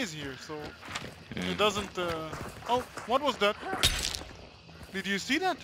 is here, so Mm. it doesn't. Uh... Oh, what was that? Did you see that?